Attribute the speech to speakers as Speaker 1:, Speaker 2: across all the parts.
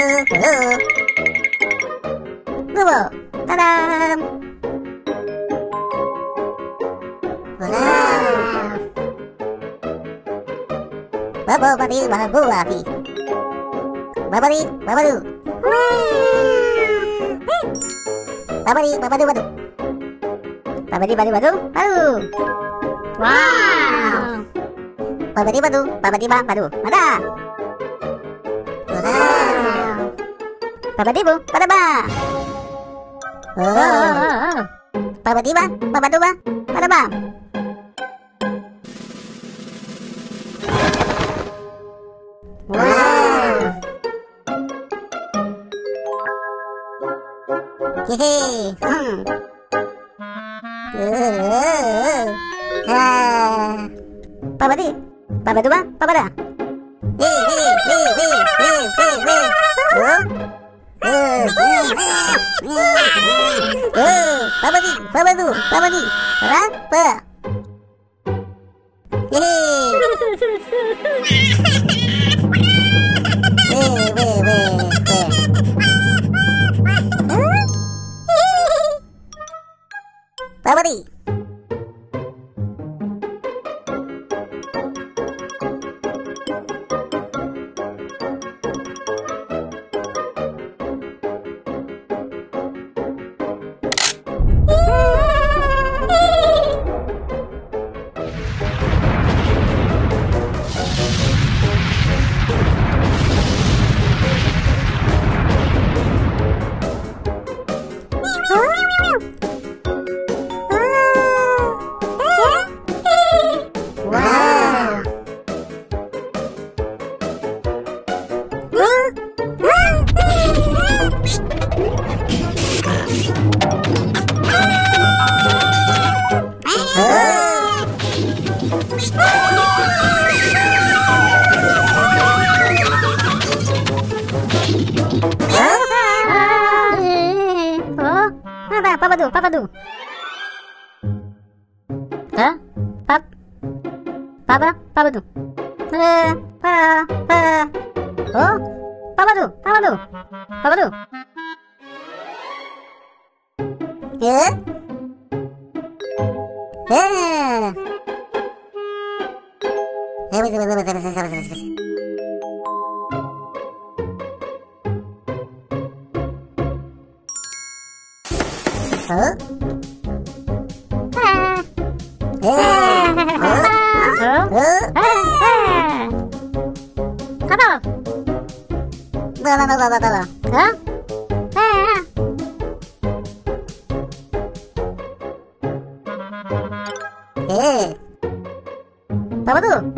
Speaker 1: Hello. Lobo. Tadam. Wow. Babo badi babu api. Babadi babadu. Babadi babadu badu. Babadi badu badu badu.
Speaker 2: Wow.
Speaker 1: Babadi badu babadi ba badu. Ada. Bu badaba.
Speaker 2: Oh,
Speaker 1: Oh.
Speaker 2: oh, oh.
Speaker 1: Babadi ba babadu ba badaba. Wow. Hehe. Hmm. Uh, ah. Babadi. Babadu ba? Babada. Hei, hei. Oh. Eh, eh, eh. Eh, babadi, babadu,
Speaker 2: Papa? Papa pa. Oh, papa tuh? Papa tuh? Papa tuh?
Speaker 1: Eh? Huh?
Speaker 2: Ah.
Speaker 1: Eh. Huh?
Speaker 2: Oh,
Speaker 1: Huh?
Speaker 2: ah, ah. Apa?
Speaker 1: Tolong, tolong, tolong, tolong.
Speaker 2: Hah? Ah.
Speaker 1: Eh. Apa tuh? Eh.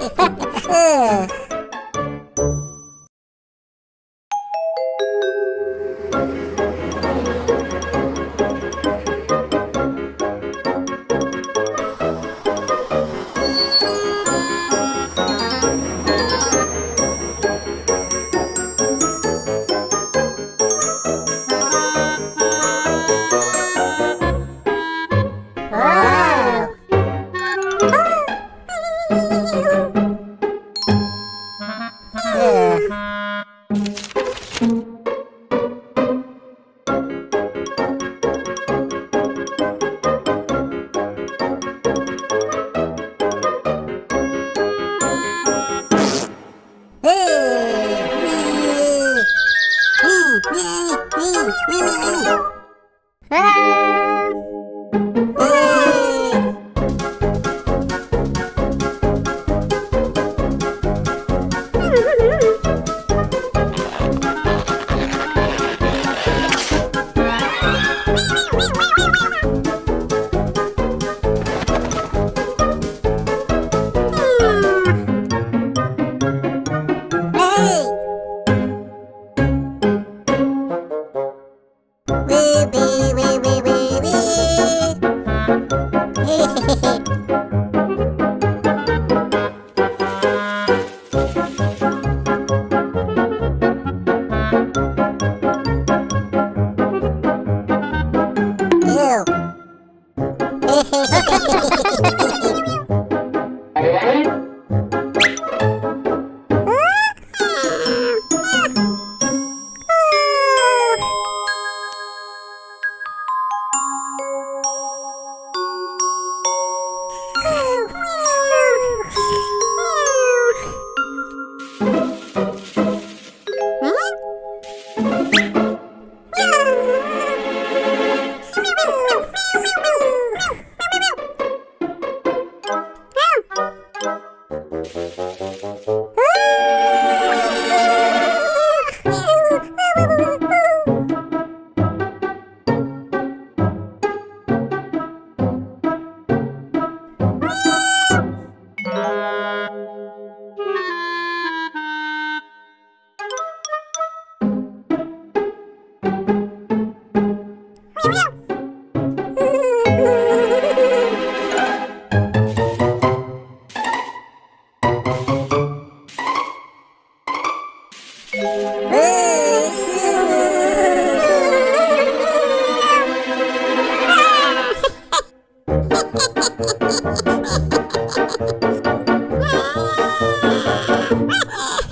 Speaker 1: Eh.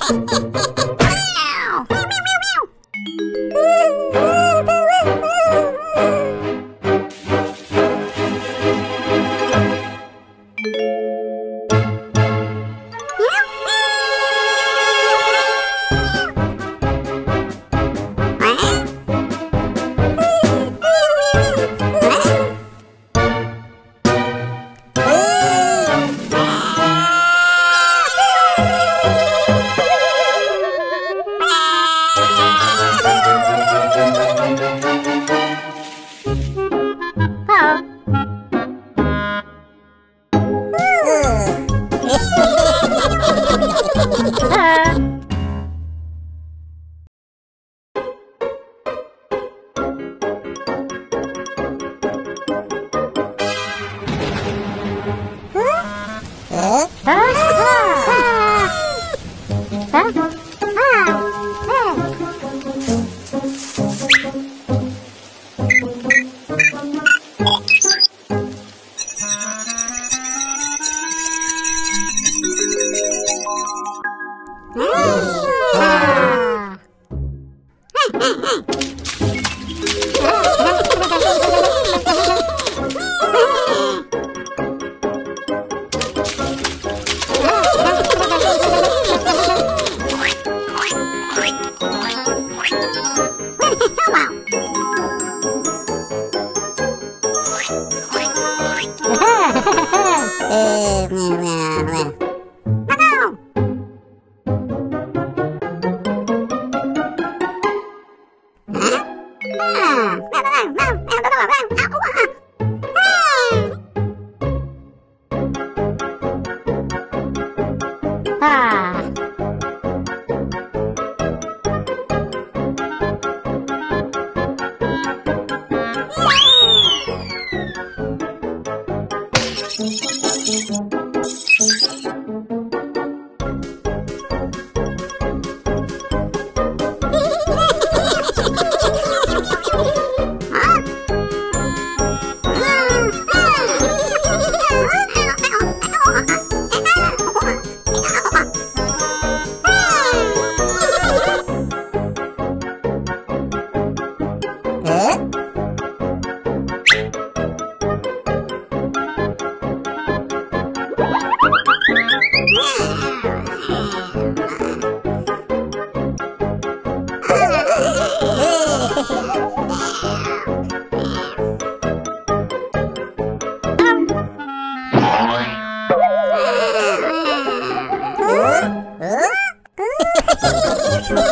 Speaker 1: ha ha ha